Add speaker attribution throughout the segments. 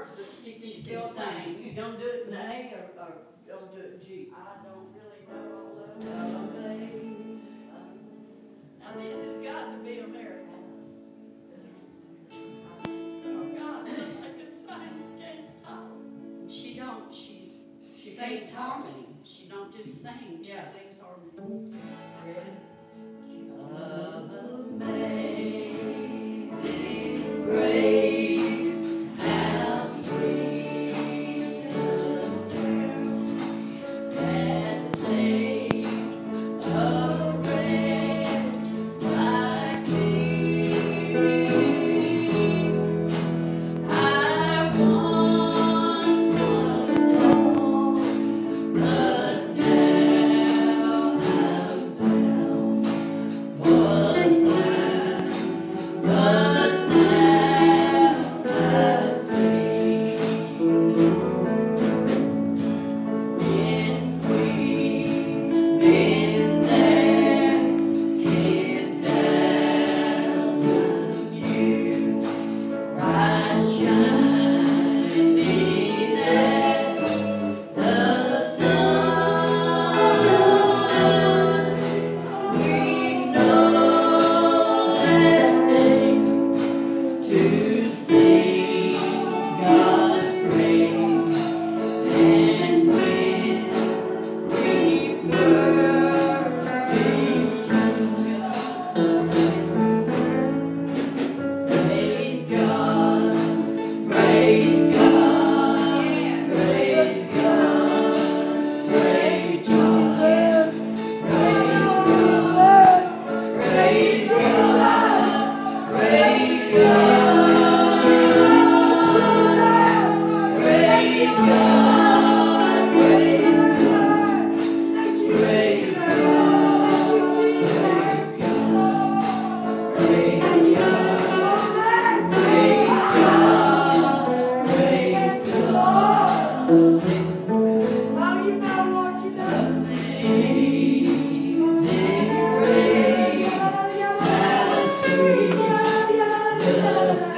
Speaker 1: words, but she can
Speaker 2: She
Speaker 1: still
Speaker 2: can
Speaker 1: sing.
Speaker 2: sing.
Speaker 1: You don't do it in A or, or don't do it in G.
Speaker 3: I don't really know all of it.
Speaker 1: Amazing.
Speaker 3: Now this has got to be American. Oh God, I can sing, can't talk.
Speaker 2: She don't, she,
Speaker 1: She
Speaker 2: sings
Speaker 1: can't
Speaker 2: harmony. She don't just sing, she
Speaker 1: Yeah.
Speaker 2: sings harmony.
Speaker 4: Amazing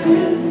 Speaker 4: Amen.